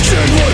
Action.